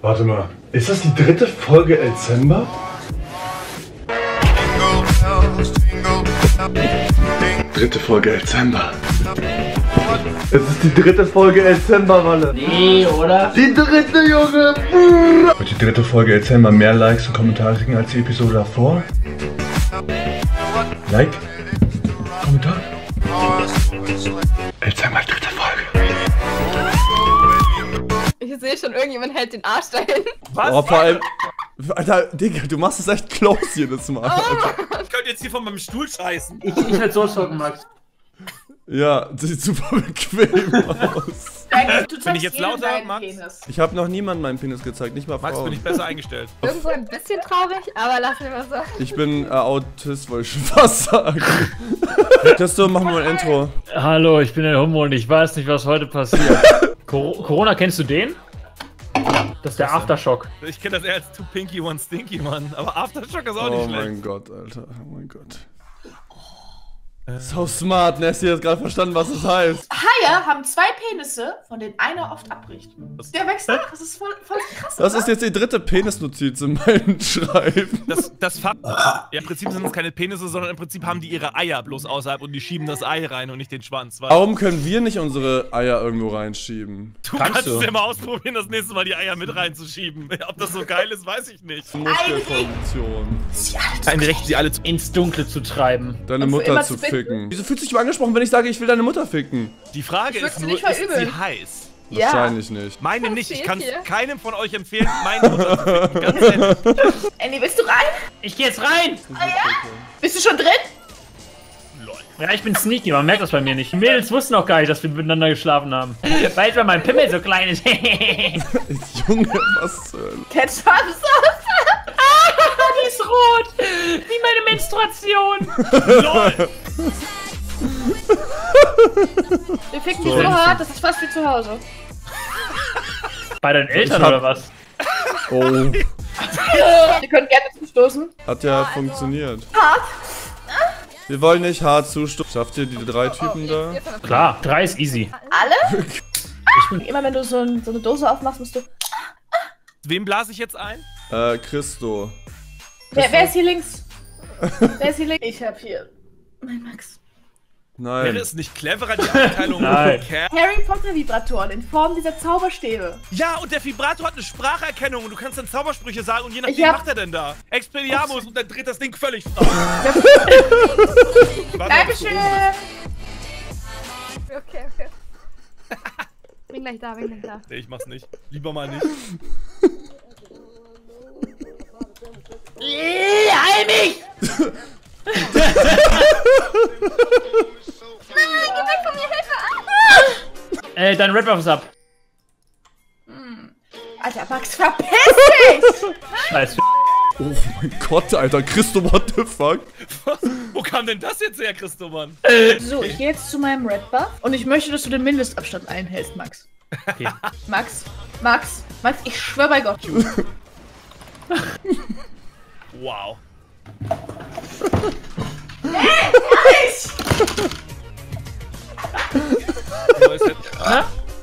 Warte mal, ist das die dritte Folge Dezember? Dritte Folge Dezember. Es ist die dritte Folge Dezember, Walle. Nee, oder? Die dritte, Junge! Wird die dritte Folge Dezember mehr Likes und Kommentare kriegen als die Episode davor? Like? Kommentar? Irgendjemand hält den Arsch dahin. Was? Oh, vor allem. Alter, Digga, du machst es echt close jedes Mal. Alter. Ich könnte jetzt hier von meinem Stuhl scheißen. Ich, ich werde so schocken, Max. Ja, das sieht super bequem aus. Du Wenn ich jetzt lauter Max? Max. Ich habe noch niemandem meinen Penis gezeigt, nicht mal Max, Frauen. bin ich besser eingestellt. Irgendwo ein bisschen traurig, aber lass mir mal so. Ich bin äh, Autist, wollte ich schon fast sagen. Christo, mach mal ein Intro. Hallo, ich bin der Hummo und ich weiß nicht, was heute passiert. Cor Corona, kennst du den? Das ist der Aftershock. Ich kenne das eher als Two Pinky, One Stinky, Mann. Aber Aftershock ist auch Oh nicht schlecht. mein Gott, Alter. Oh mein Gott. So smart, Nessie hat gerade verstanden, was es heißt. Haie haben zwei Penisse, von denen einer oft abbricht. Der wächst nach, das ist voll, voll krass. Das oder? ist jetzt die dritte Penisnotiz in meinem Schreiben. Das, das Fakt. Ja, im Prinzip sind es keine Penisse, sondern im Prinzip haben die ihre Eier bloß außerhalb und die schieben das Ei rein und nicht den Schwanz. Weil Warum können wir nicht unsere Eier irgendwo reinschieben? du kannst kannst, du. es ja mal ausprobieren, das nächste Mal die Eier mit reinzuschieben. Ob das so geil ist, weiß ich nicht. Muskelfunktion. Ein Recht, sie alle. Ins Dunkle zu treiben. Deine Mutter zu zu ficken? Wieso fühlst du dich mal angesprochen, wenn ich sage, ich will deine Mutter ficken? Die Frage Ich ist nur, ist sie heiß? Ja. Wahrscheinlich nicht. Meine nicht. Ich kann keinem von euch empfehlen, meine Mutter zu ficken. Ganz ehrlich. Andy, willst du rein? Ich geh jetzt rein! Bist du schon drin? Ja, ich bin sneaky, man merkt das bei mir nicht. Die Mädels wussten auch gar nicht, dass wir miteinander geschlafen haben. Weil weil mein Pimmel so klein ist. Junge, was zur Hölle? Kennst du alles aus? Die ist rot! Wie meine Menstruation! LOL! Wir ficken die so hart, das ist fast wie zu Hause. Bei deinen Eltern hab- oder was? Oh, Ihr könnt gerne zustoßen. hat ja funktioniert. Wir wollen nicht hart zustoßen. Schafft ihr die drei Typen da? Klar, drei ist easy. Alle? Immer wenn du so, ein, so eine Dose aufmachst, musst du. Wem blase ich jetzt ein? Äh, Christo. Wer, wer ist hier links? wer ist hier links? Ich hab hier. Mein Max. Nein. Wäre es nicht cleverer, die Abteilung Nein. Harry Potter Vibratoren in Form dieser Zauberstäbe. Ja, und der Vibrator hat eine Spracherkennung und du kannst dann Zaubersprüche sagen und je nachdem hab- macht er denn da. Expelliarmus und dann dreht das Ding völlig frei. Dankeschön. Okay, okay. Bin gleich da, bin gleich da. Nee, ich mach's nicht. Lieber mal nicht. Heil mich! Äh, dein Red Buff ist ab. Alter, Max, verpiss dich! Scheiß. Oh mein Gott, Alter. Christo, what the fuck? Was? Wo kam denn das jetzt her, Christomann? So, ich gehe jetzt zu meinem Red Buff und ich möchte, dass du den Mindestabstand einhältst, Max. Okay. Max, Max, Max, ich schwör bei Gott. Wow. Ist jetzt-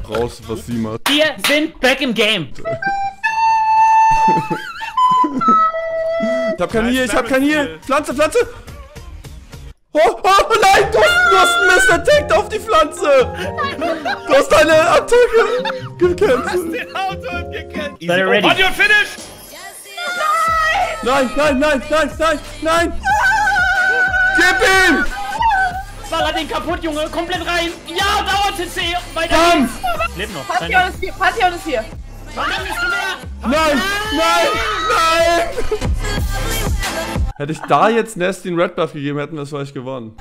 Raus, was sie macht. Wir sind back im Game. Ich hab kein hier, ich hab kein hier. Sperrspiel. Pflanze, Pflanze. Oh, oh nein, du hast, du hast einen Mist attacked auf die Pflanze. Du hast deine Attacke gecancelt. Den Auto hat gekannt. Easy. Oh, on your finish! Nein, nein, nein, nein, nein, nein. Gib ihm. Baller den kaputt, Junge. Komplett rein. Ja, Dauer CC. Weiter Kampf. Leb noch. Pantheon ist hier, Pantheon ist hier. Nein, nein, nein. Hätte ich da jetzt Nest den Red Buff gegeben, hätten wir es vielleicht gewonnen.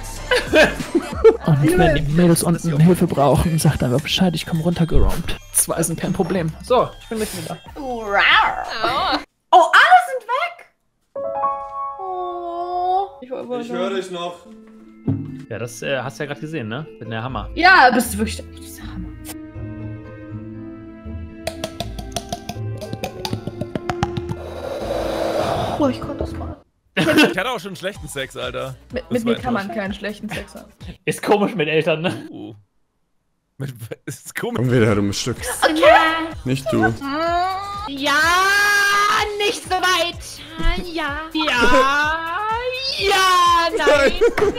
Und wenn die Mädels unten Hilfe brauchen, sagt einfach Bescheid, ich komme runtergeroamt. Zwei sind kein Problem. So, ich bin mit wieder. Oh, alle sind weg! Oh. Ich, Ich höre dich noch. Ja, das äh, hast du ja gerade gesehen, ne? Mit der Hammer. Ja, bist du wirklich der dieser Hammer. Oh, ich konnte das mal. Ich hatte auch schon schlechten Sex, Alter. Mit, mit mir kann man keinen schlechten Sex haben. Ist komisch mit Eltern, ne? Uh. Mit, ist komisch. Komm wieder, du dummes Stück. Okay. Nicht du. Ja, nicht so weit. Ja. Ja. Ja, nein.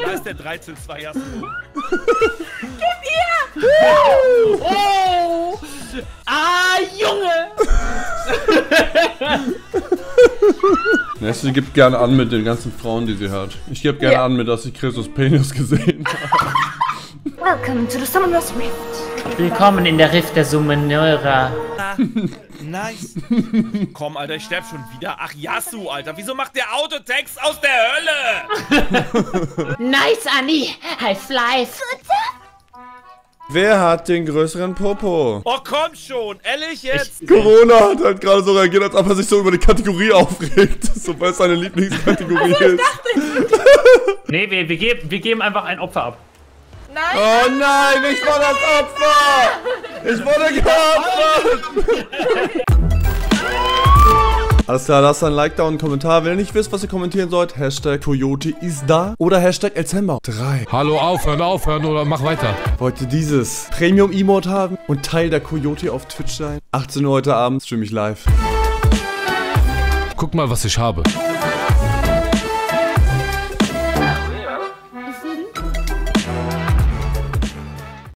Da ist der 3 zu 2 Yasuo. Oh. Ah, Junge. Nessie gibt gerne an mit den ganzen Frauen, die sie hat. Ich gebe gerne an mit, dass ich Christus Penis gesehen habe. Welcome to the Summoner's Rift. Willkommen in der Rift der Summoneurer. Nice. Komm, Alter, ich sterb schon wieder. Ach, Yasu, Alter. Wieso macht der Autotext aus der Hölle? Nice, Annie. High life. Wer hat den größeren Popo? Oh, komm schon. Ehrlich jetzt? Corona hat halt gerade so reagiert, als ob er sich so über die Kategorie aufregt. So weil es seine Lieblingskategorie ist. Nee, wir, wir, geben, wir geben einfach ein Opfer ab. Nein. Oh nein, ich war das Opfer! Ich wurde geopfert! Alles klar, lasst ein Like da und einen Kommentar. Wenn ihr nicht wisst, was ihr kommentieren sollt, Hashtag Toyota ist da oder Hashtag Elzemba. 3. Hallo, aufhören, aufhören oder mach weiter. Wollt ihr dieses Premium-Emote haben und Teil der Coyote auf Twitch sein? 18 Uhr heute Abend stream ich live. Guck mal, was ich habe.